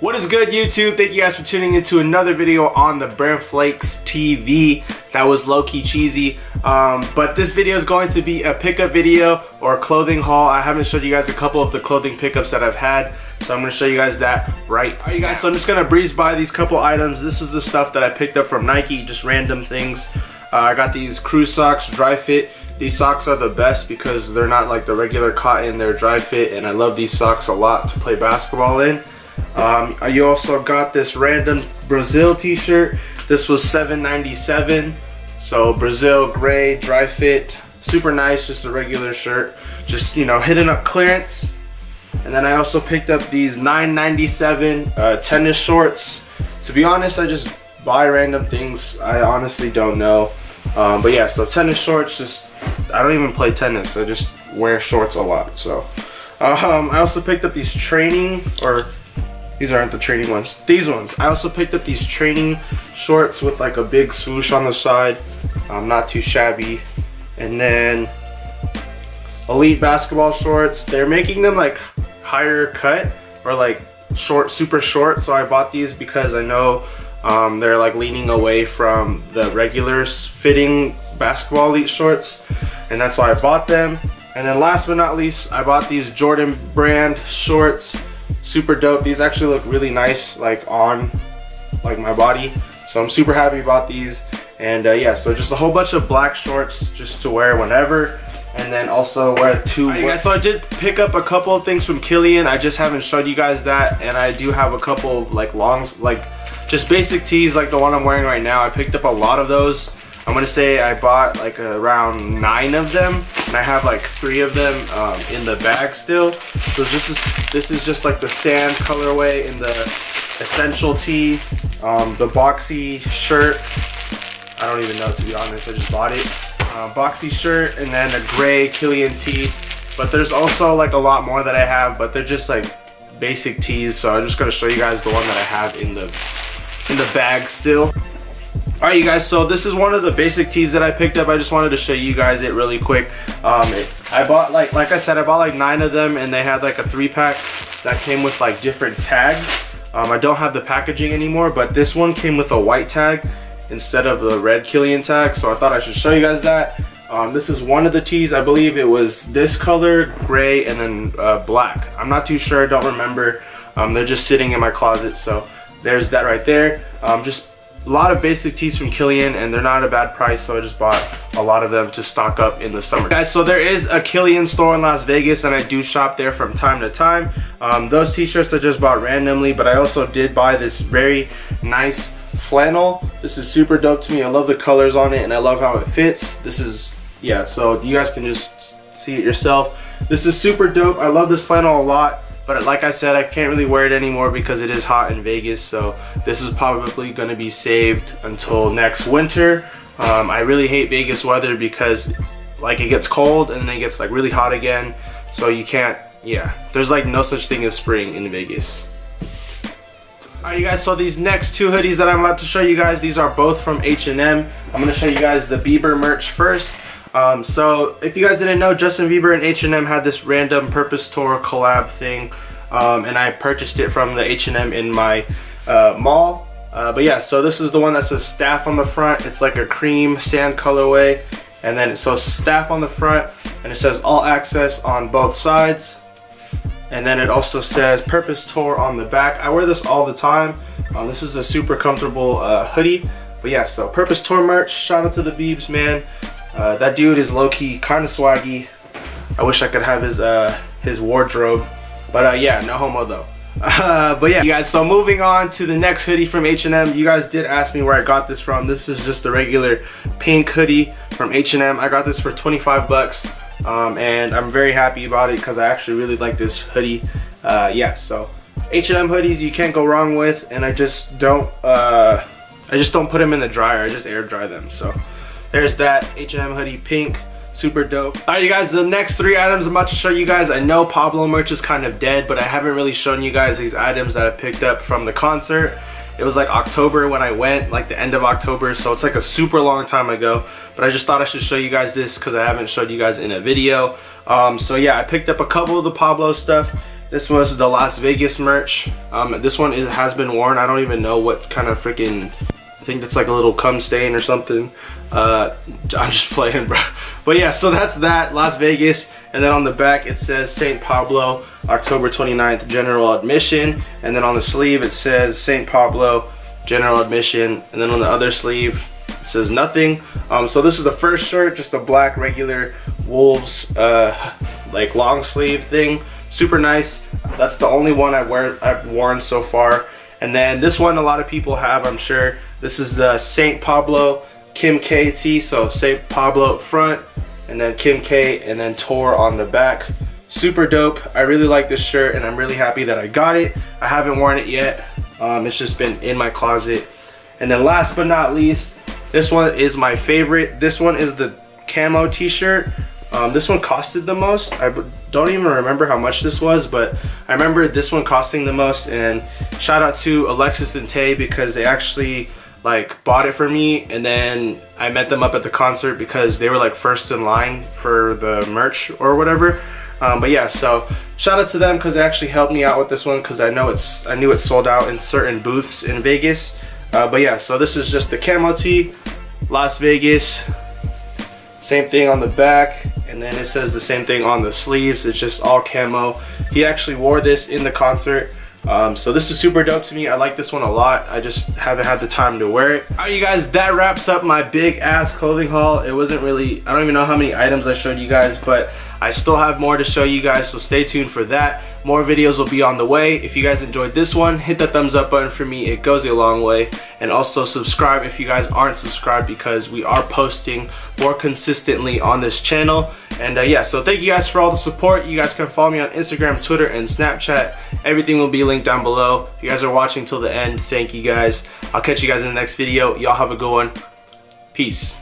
What is good YouTube? Thank you guys for tuning into another video on the Branflakes TV. That was low-key cheesy. Um, but this video is going to be a pickup video or a clothing haul. I haven't showed you guys a couple of the clothing pickups that I've had. So I'm gonna show you guys that right Alright you guys, so I'm just gonna breeze by these couple items. This is the stuff that I picked up from Nike, just random things. Uh, I got these crew socks, Dri-FIT. These socks are the best because they're not like the regular cotton, they're Dri-FIT and I love these socks a lot to play basketball in. Um, you also got this random Brazil t-shirt. This was $7.97. So Brazil gray, Dri-FIT, super nice, just a regular shirt. Just, you know, hitting up clearance. And then I also picked up these $9.97 uh, tennis shorts. To be honest, I just buy random things. I honestly don't know. Um, but yeah, so tennis shorts, just, I don't even play tennis. I just wear shorts a lot, so. Um, I also picked up these training, or these aren't the training ones. These ones. I also picked up these training shorts with like a big swoosh on the side. Um, not too shabby. And then Elite basketball shorts. They're making them like higher cut or like short, super short. So I bought these because I know um, they're like leaning away from the regular fitting basketball elite shorts. And that's why I bought them. And then last but not least, I bought these Jordan brand shorts super dope. These actually look really nice like on like my body. So I'm super happy about these. And uh, yeah, so just a whole bunch of black shorts just to wear whenever. And then also wear two. Right, guys, so I did pick up a couple of things from Killion. I just haven't showed you guys that. And I do have a couple of like longs, like just basic tees like the one I'm wearing right now. I picked up a lot of those. I'm gonna say I bought like around nine of them and I have like three of them um, in the bag still. So this is, this is just like the sand colorway in the essential tee, um, the boxy shirt. I don't even know to be honest, I just bought it. Uh, boxy shirt and then a gray Killion tee. But there's also like a lot more that I have, but they're just like basic tees. So I'm just gonna show you guys the one that I have in the in the bag still. Alright you guys, so this is one of the basic tees that I picked up. I just wanted to show you guys it really quick. Um, it, I bought like, like I said, I bought like nine of them and they had like a three pack that came with like different tags. Um, I don't have the packaging anymore, but this one came with a white tag instead of the red Killion tag. So I thought I should show you guys that. Um, this is one of the tees. I believe it was this color, gray, and then uh, black. I'm not too sure, I don't remember. Um, they're just sitting in my closet, so there's that right there. Um, just a lot of basic tees from Killion and they're not a bad price so I just bought a lot of them to stock up in the summer. Guys, so there is a Killion store in Las Vegas and I do shop there from time to time. Um, those t-shirts I just bought randomly but I also did buy this very nice flannel. This is super dope to me. I love the colors on it and I love how it fits. This is, yeah, so you guys can just see it yourself. This is super dope. I love this flannel a lot. But like I said, I can't really wear it anymore because it is hot in Vegas. So this is probably gonna be saved until next winter. Um, I really hate Vegas weather because like it gets cold and then it gets like really hot again. So you can't, yeah. There's like no such thing as spring in Vegas. Alright you guys, so these next two hoodies that I'm about to show you guys, these are both from H&M. I'm gonna show you guys the Bieber merch first. Um, so if you guys didn't know, Justin Bieber and H&M had this random Purpose Tour collab thing. Um, and I purchased it from the H&M in my uh, mall. Uh, but yeah, so this is the one that says staff on the front. It's like a cream sand colorway. And then it says staff on the front and it says all access on both sides. And then it also says Purpose Tour on the back. I wear this all the time. Um, this is a super comfortable uh, hoodie. But yeah, so Purpose Tour merch. Shout out to the Beebs, man. Uh, that dude is low-key kind of swaggy. I wish I could have his uh, his wardrobe. But uh, yeah, no homo though. Uh, but yeah, you guys, so moving on to the next hoodie from H&M. You guys did ask me where I got this from. This is just a regular pink hoodie from H&M. I got this for 25 bucks. Um, and I'm very happy about it because I actually really like this hoodie. Uh, yeah, so H&M hoodies you can't go wrong with. And I just don't, uh, I just don't put them in the dryer. I just air dry them. So there's that H&M hoodie pink. Super dope. All right, you guys, the next three items I'm about to show you guys. I know Pablo merch is kind of dead, but I haven't really shown you guys these items that I picked up from the concert. It was like October when I went, like the end of October, so it's like a super long time ago. But I just thought I should show you guys this because I haven't showed you guys in a video. Um, so yeah, I picked up a couple of the Pablo stuff. This was the Las Vegas merch. Um, this one is, has been worn. I don't even know what kind of freaking, I think it's like a little cum stain or something. Uh, I'm just playing, bro. But yeah, so that's that, Las Vegas. And then on the back, it says St. Pablo, October 29th, general admission. And then on the sleeve, it says St. Pablo, general admission. And then on the other sleeve, it says nothing. Um, so this is the first shirt, just a black regular Wolves uh, like long sleeve thing. Super nice. That's the only one I've, wear, I've worn so far. And then this one a lot of people have, I'm sure. This is the St. Pablo Kim K T. So St. Pablo up front, and then Kim K, and then Tor on the back. Super dope. I really like this shirt, and I'm really happy that I got it. I haven't worn it yet. Um, it's just been in my closet. And then last but not least, this one is my favorite. This one is the camo t-shirt. Um, this one costed the most. I don't even remember how much this was, but I remember this one costing the most. And shout out to Alexis and Tay because they actually like bought it for me and then I met them up at the concert because they were like first in line for the merch or whatever. Um, but yeah, so shout out to them because they actually helped me out with this one because I know it's I knew it sold out in certain booths in Vegas. Uh, but yeah, so this is just the camo tee, Las Vegas. Same thing on the back, and then it says the same thing on the sleeves. It's just all camo. He actually wore this in the concert. Um, so this is super dope to me. I like this one a lot. I just haven't had the time to wear it. All right, you guys, that wraps up my big ass clothing haul. It wasn't really, I don't even know how many items I showed you guys, but I still have more to show you guys, so stay tuned for that. More videos will be on the way. If you guys enjoyed this one, hit that thumbs up button for me. It goes a long way. And also subscribe if you guys aren't subscribed because we are posting more consistently on this channel. And uh, yeah, so thank you guys for all the support. You guys can follow me on Instagram, Twitter, and Snapchat. Everything will be linked down below. If you guys are watching till the end, thank you guys. I'll catch you guys in the next video. Y'all have a good one. Peace.